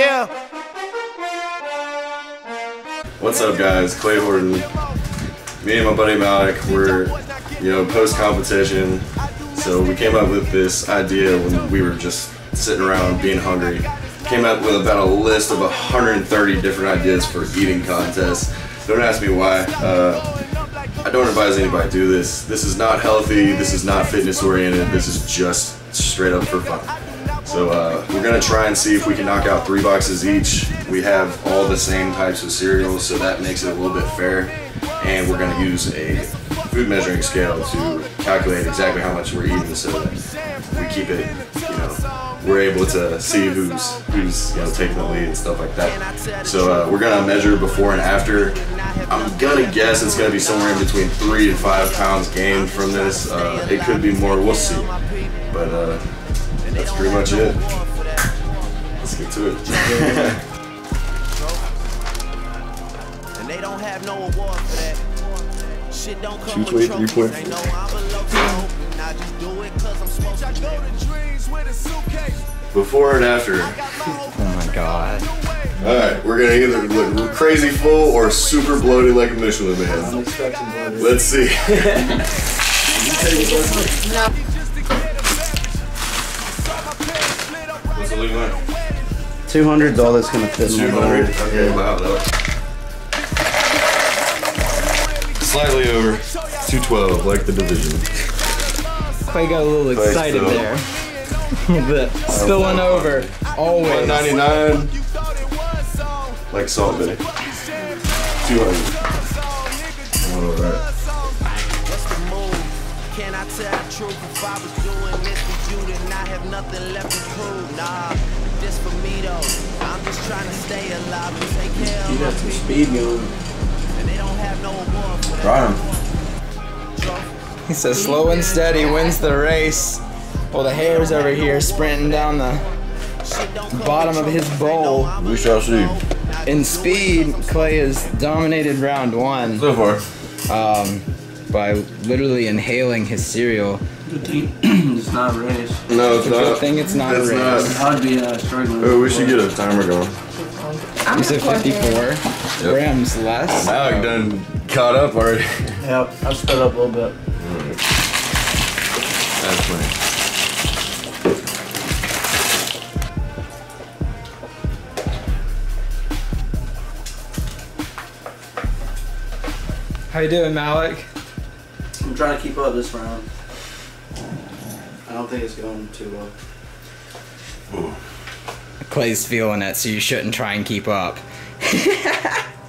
Yeah. What's up, guys? Clay Horton. Me and my buddy Malik were, you know, post competition. So we came up with this idea when we were just sitting around being hungry. Came up with about a list of 130 different ideas for eating contests. Don't ask me why. Uh, I don't advise anybody to do this. This is not healthy. This is not fitness oriented. This is just straight up for fun. So uh, we're gonna try and see if we can knock out three boxes each. We have all the same types of cereals, so that makes it a little bit fair. And we're gonna use a food measuring scale to calculate exactly how much we're eating, so that we keep it, you know, we're able to see who's who's you know taking the lead and stuff like that. So uh, we're gonna measure before and after. I'm gonna guess it's gonna be somewhere in between three and five pounds gained from this. Uh, it could be more. We'll see. But uh, that's pretty much it. Let's get to it. And they don't have no award for that. Shit don't come Shoot with trophies. three-point. They know I'm below zero. And I just do it cause I'm smoking. I go to dreams with a suitcase. Before and after. Oh my god. All right, we're gonna either look crazy full or super bloated like a Michelin man. Let's see. What's the lead line? Two hundred dollars gonna fit in my 200. bowl. Okay, wow. That Slightly over 212, like the division. Clay got a little Clay excited spill. there. the spilling uh, over. Always. 199, like Salt Bae. 200. All right. What's the move? Can I tell the truth? If I was doing this for you, then I have nothing left to prove. Nah, this for me though. I'm just trying to stay alive and take care of You my got some people. speed going. And they don't have no award for that. Him. He says slow and steady wins the race. While the hare's over here sprinting down the Shit don't come bottom of his trophies. They know bowl. We shall see. In speed, Clay has dominated round one So far. um, by literally inhaling his cereal. Good thing it's not a race. No, it's Good not. thing it's not a It's race. not. I'd be uh, struggling. Oh, we should get a timer going. You said 54 grams less. Alec done caught up already. Yep, I sped up a little bit. That's funny. How you doing, Malik? I'm trying to keep up this round. I don't think it's going too well. Clay's feeling it, so you shouldn't try and keep up.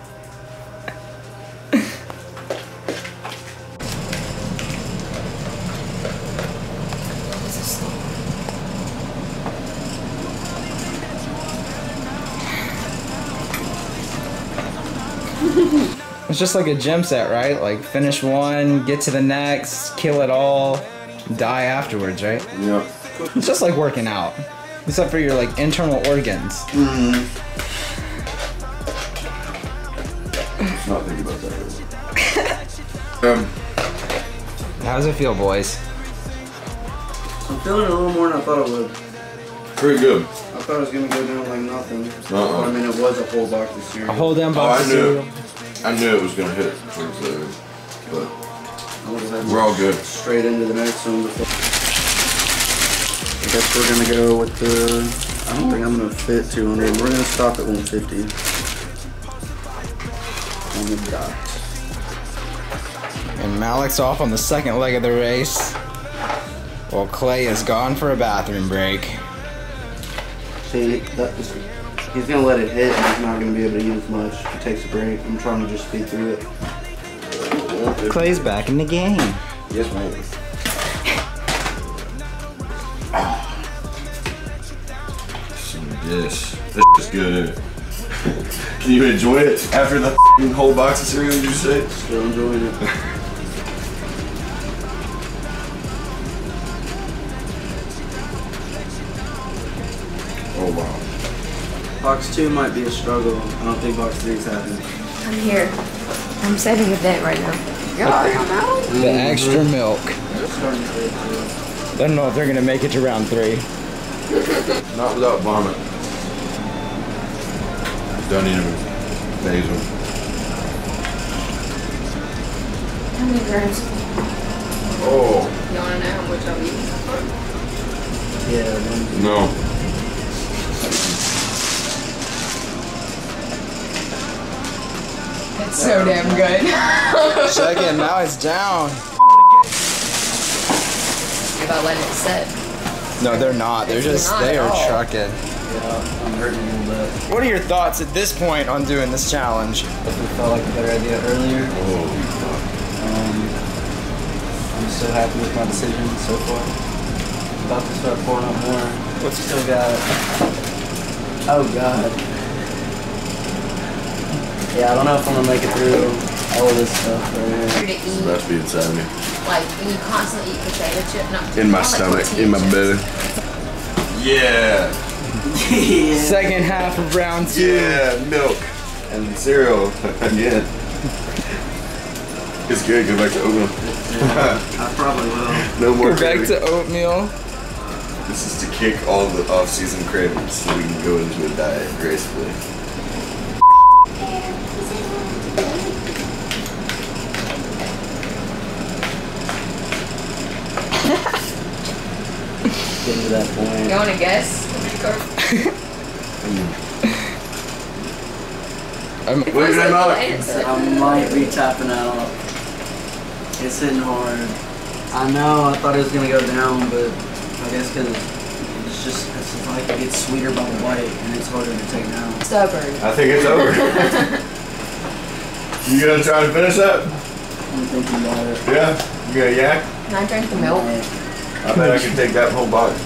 just like a gym set, right? Like finish one, get to the next, kill it all, die afterwards, right? Yeah. It's just like working out, except for your like internal organs. Let's not think about that. um, How does it feel, boys? I'm feeling a little more than I thought it would. pretty good. I thought it was gonna go down like nothing. Uh-uh. I mean, it was a whole box of cereal. A whole damn Oh, box I of knew. cereal. I knew it was gonna hit towards the but I was heading we're all good. straight into the next one. Before. I guess we're gonna go with the. I don't think I'm gonna fit 200. We're gonna stop at 150. On the dot. And Malik's off on the second leg of the race. While Clay is gone for a bathroom break. See, that is, he's gonna let it hit, and he's not gonna be able to use much if he takes a break. I'm trying to just speed through it. Clay's back in the game. Yes, ma'am. Some dish. This is good. Can you enjoy it after the whole box of cereal you just ate? Still enjoying it. Oh wow. Box two might be a struggle. I don't think box three is happening. I'm here. I'm setting a date right now. The extra milk. It's starting to hit too. Don't know if they're gonna make it to round three. Not without vomit. Don't eat them. Basil. How many grams? Oh. You wanna know how much I've eaten so far? Yeah. No. So damn good. Check Second, now it's down. if I let it set. No, they're not. They're They're just not they are trucking. Yeah, I'm hurting a little bit. What are your thoughts at this point on doing this challenge? Definitely felt like a better idea earlier. Um, I'm so happy with my decision so far. About to start pouring up more. What's still got? Oh God. Yeah, I don't know if I'm gonna make it through all of this stuff right here. To It's eat, about to be inside me. like when you constantly eat potato chip, not In my not like stomach, in my belly. Yeah. yeah. Second half of round two. Yeah, milk and cereal again. It's good. Go back to oatmeal. I probably will. No more Go back to oatmeal. This is to kick all the off-season cravings so we can go into a diet gracefully. That point. You wanna guess? I'm, What did I Like, not? I might be tapping out. It's hitting hard. I know. I thought it was gonna go down, but I guess because it's just it's like it gets sweeter by the white, and it's harder to take down. Stubborn. I think it's over. you gonna try to finish that? I'm thinking about it. Yeah. You gonna yak? Can I drink the milk? I bet I can take that whole box.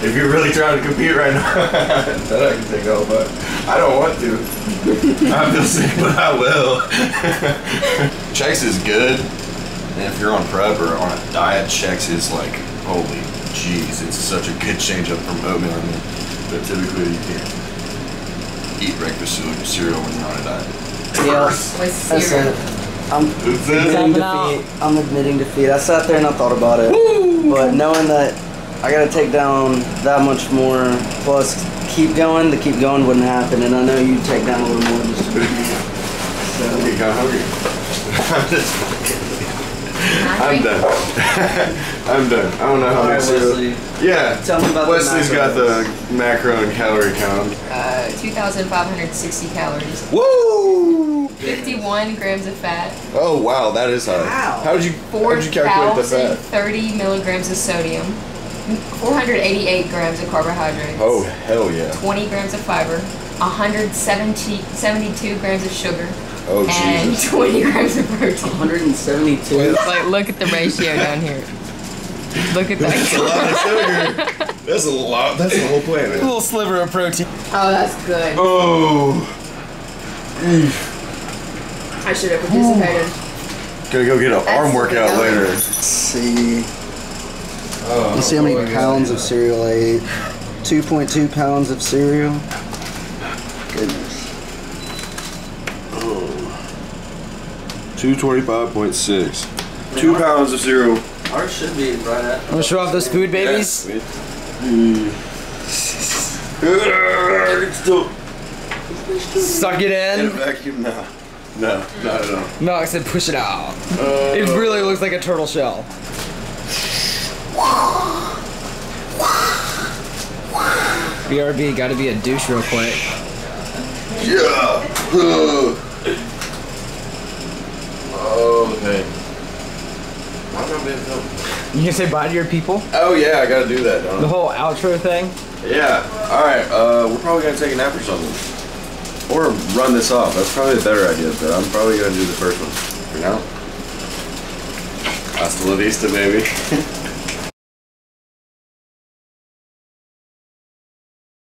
If you're really trying to compete right now, I bet I can take the whole box. I don't want to. I feel sick, but I will. Chex is good. And if you're on prep or on a diet, Chex is like, holy jeez, it's such a good change up from oatmeal. I mean, but typically you can't eat breakfast cereal- cereal when you're on a diet. Yeah, With that's cereal. I'm admitting it. defeat. I'm admitting defeat. I sat there and I thought about it, but knowing that I gotta take down that much more, plus keep going, the keep going wouldn't happen, and I know you take down a little more just to beat me. I'm So getting kind of hungry. I'm just Can I I'm done. I'm done. I don't know how All many right, Yeah. Tell me about the Wesley's got the macro and calorie count. Uh, 2,560 calories. Woo! 51 grams of fat. Oh wow, that is high. Wow. How did you how did you calculate the fat? 4,030 milligrams of sodium. 488 grams of carbohydrates. Oh hell yeah. 20 grams of fiber. 170 72 grams of sugar. Oh and Jesus. 20 grams of protein. 172. Like, look at the ratio down here. Look at that. That's a lot of sugar. That's a lot. That's the whole plan, a little sliver of protein. Oh, that's good. Oh. I should have participated. Gonna go get an That's arm workout later. Let's see. Oh, You see how many pounds of cereal I ate? 2.2 pounds of cereal. Goodness. Oh. Two twenty-five point six. Two pounds of cereal. Ours should be right at. I'm gonna show off those food babies. Still Suck it in a in. vacuum now. No, not at all. No, I said push it out. Uh, It really looks like a turtle shell. BRB, gotta be a douche real quick. Yeah. Okay. Why am I being filmed? You can say bye to your people? Oh yeah, I gotta do that, don't The whole outro thing? Yeah. All right. Uh, we're probably gonna take a nap or something, or run this off. That's probably a better idea. But I'm probably gonna do the first one for now. Hasta la vista, baby.